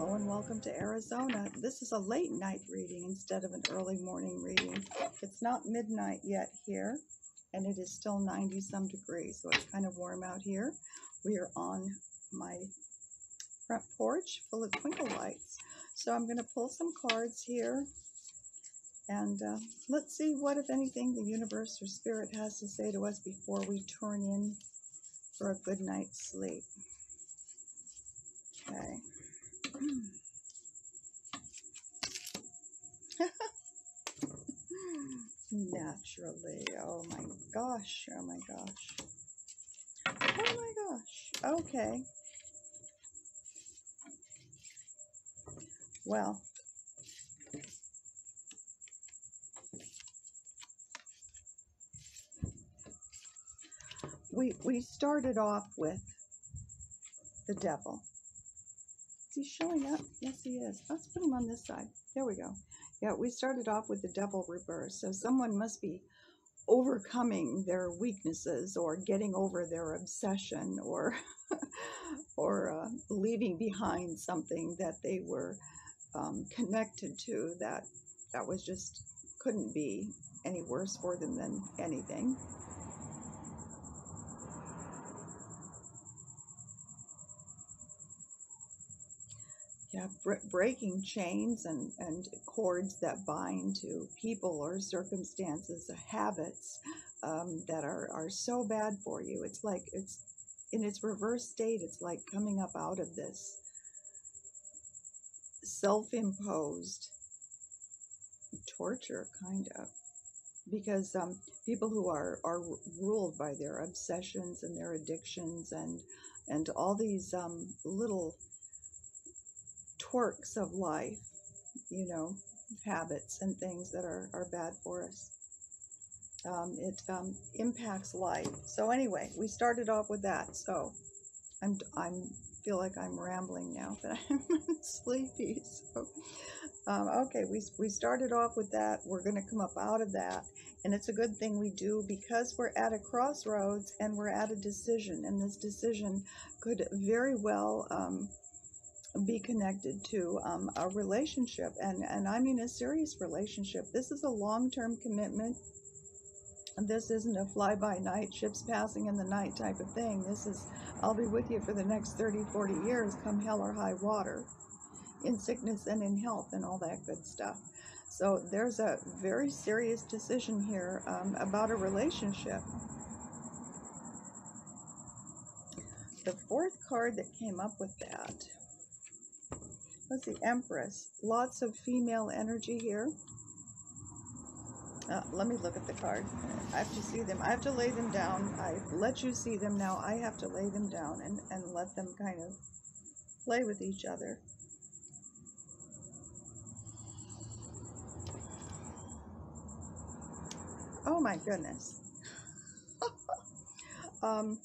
Hello and welcome to Arizona. This is a late night reading instead of an early morning reading. It's not midnight yet here, and it is still 90 some degrees, so it's kind of warm out here. We are on my front porch full of twinkle lights. So I'm going to pull some cards here and uh, let's see what, if anything, the universe or spirit has to say to us before we turn in for a good night's sleep. Okay. Naturally. Oh my gosh. Oh my gosh. Oh my gosh. Okay. Well, we we started off with the devil. Is he showing up? Yes, he is. Let's put him on this side. There we go. Yeah, we started off with the devil reverse. So someone must be overcoming their weaknesses or getting over their obsession or or uh, leaving behind something that they were um, connected to that that was just couldn't be any worse for them than anything. Yeah, breaking chains and, and cords that bind to people or circumstances, or habits um, that are, are so bad for you. It's like it's in its reverse state, it's like coming up out of this self imposed torture, kind of. Because um, people who are, are ruled by their obsessions and their addictions and and all these um, little quirks of life, you know, habits and things that are, are bad for us. Um, it um, impacts life. So anyway, we started off with that. So I'm I'm feel like I'm rambling now, but I'm sleepy. So um, okay, we we started off with that. We're going to come up out of that, and it's a good thing we do because we're at a crossroads and we're at a decision, and this decision could very well um, be connected to um, a relationship. And and i mean a serious relationship. This is a long-term commitment. This isn't a fly-by-night ships passing in the night type of thing. This is i'll be with you for the next 30 40 years come hell or high water in sickness and in health and all that good stuff. So there's a very serious decision here um, about a relationship. The fourth card that came up with that What's the Empress? Lots of female energy here. Uh, let me look at the card. I have to see them. I have to lay them down. I let you see them now. I have to lay them down and, and let them kind of play with each other. Oh my goodness. um,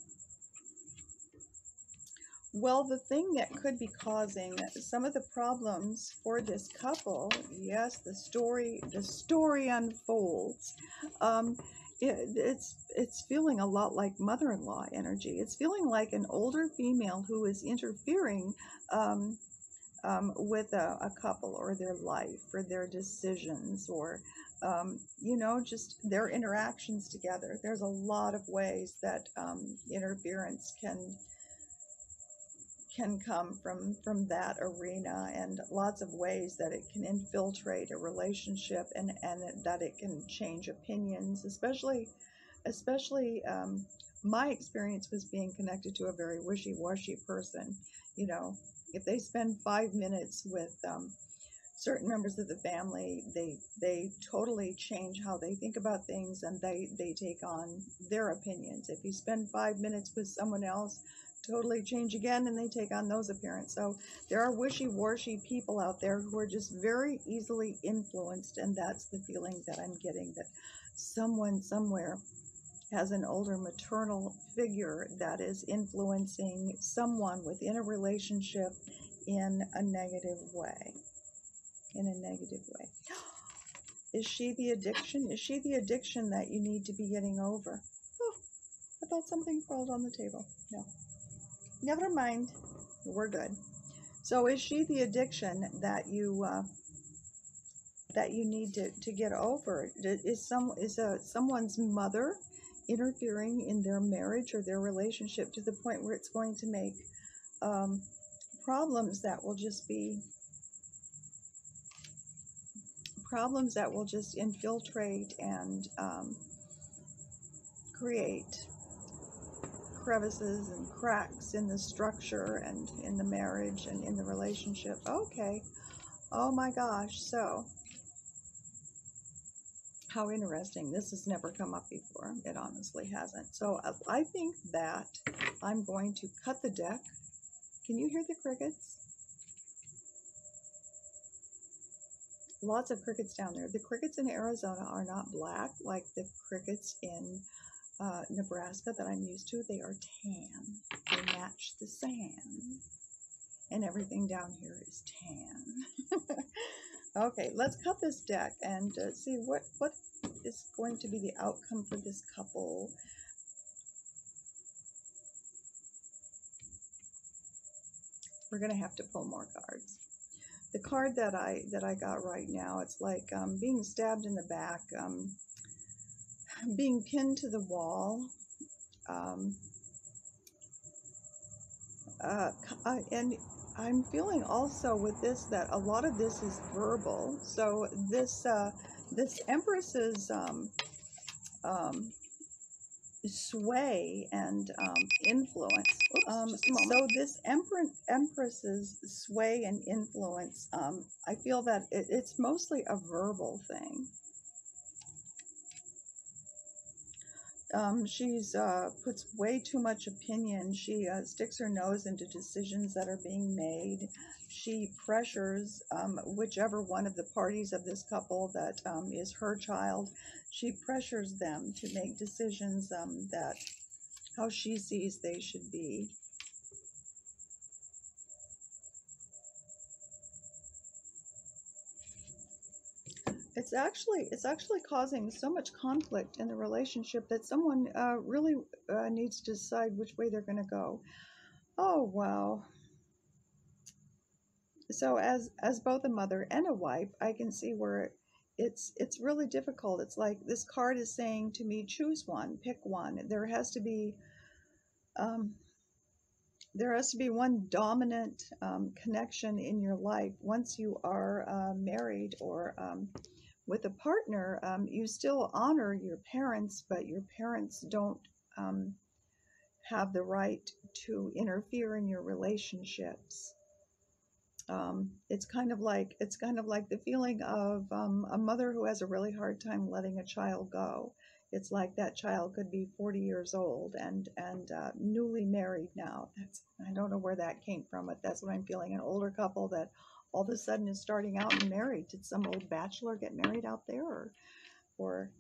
well, the thing that could be causing some of the problems for this couple, yes, the story the story unfolds. Um, it, it's it's feeling a lot like mother-in-law energy. It's feeling like an older female who is interfering um, um, with a, a, couple or their life or their decisions or um, you know just their interactions together. There's a lot of ways that um, interference can can come from from that arena and lots of ways that it can infiltrate a relationship and and that it can change opinions especially especially um, my experience was being connected to a very wishy-washy person. You know if they spend five minutes with um, certain members of the family they they totally change how they think about things and they they take on their opinions. If you spend five minutes with someone else totally change again and they take on those appearances. So there are wishy-washy people out there who are just very easily influenced and that's the feeling that I'm getting that someone somewhere has an older maternal figure that is influencing someone within a relationship in a negative way. In a negative way. Is she the addiction? Is she the addiction that you need to be getting over? Oh, I thought something crawled on the table. No. Never mind. We're good. So is she the addiction that you uh, that you need to, to get over? Is some is a someone's mother interfering in their marriage or their relationship to the point where it's going to make um, problems that will just be problems that will just infiltrate and um, create crevices and cracks in the structure and in the marriage and in the relationship. Okay. Oh my gosh. So, how interesting. This has never come up before. It honestly hasn't. So, I think that I'm going to cut the deck. Can you hear the crickets? Lots of crickets down there. The crickets in Arizona are not black like the crickets in uh, Nebraska that I'm used to. They are tan. They match the sand. And everything down here is tan. okay, let's cut this deck and uh, see what, what is going to be the outcome for this couple. We're going to have to pull more cards. The card that I that I got right now, it's like um, being stabbed in the back, um, being pinned to the wall, um, uh, uh, and I'm feeling also with this that a lot of this is verbal. So this uh, this Empress's um, um, sway and um, influence. Oops, Um, just a moment. so this emperor, Empress's sway and influence, um, I feel that it, it's mostly a verbal thing. Um, she's uh, puts way too much opinion. She uh, sticks her nose into decisions that are being made. She pressures um, whichever one of the parties of this couple that um, is her child. She pressures them to make decisions um, that how she sees they should be. It's actually it's actually causing so much conflict in the relationship that someone uh, really uh, needs to decide which way they're going to go. Oh wow! So as as both a mother and a wife, I can see where it's it's really difficult. It's like this card is saying to me, choose one, pick one. There has to be um, there has to be one dominant um, connection in your life once you are uh, married or um, with a partner. Um, you still honor your parents, but your parents don't um, have the right to interfere in your relationships. Um, it's kind of like it's kind of like the feeling of um, a mother who has a really hard time letting a child go. It's like that child could be 40 years old and and uh, newly married now. That's I don't know where that came from, but that's what I'm feeling. An older couple that all of a sudden is starting out and married. Did some old bachelor get married out there, or or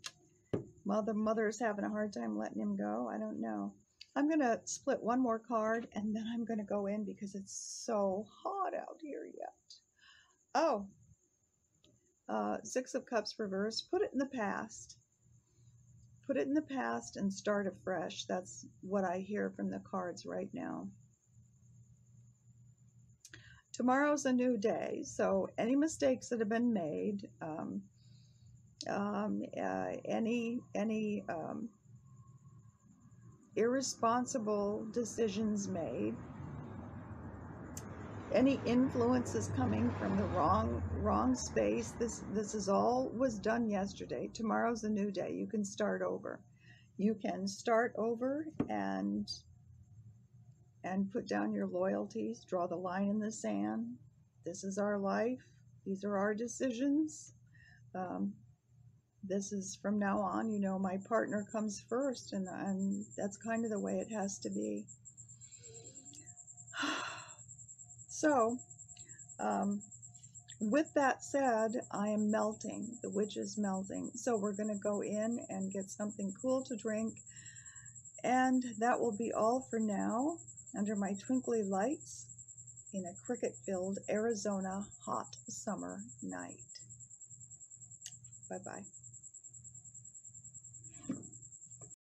mother mother's having a hard time letting him go? I don't know. I'm gonna split one more card and then I'm gonna go in because it's so hot out here yet. Oh, uh, Six of Cups reverse. Put it in the past. Put it in the past and start afresh. That's what I hear from the cards right now. Tomorrow's a new day, so any mistakes that have been made, um, um, uh, any any um, irresponsible decisions made, any influences coming from the wrong wrong space. This this is all was done yesterday. Tomorrow's a new day. You can start over. You can start over and and put down your loyalties, draw the line in the sand. This is our life. These are our decisions. Um, this is from now on, you know, my partner comes first, and, and that's kind of the way it has to be. So, um, with that said, I am melting. The witch is melting. So, we're going to go in and get something cool to drink. And that will be all for now under my twinkly lights in a cricket filled Arizona hot summer night. Bye bye.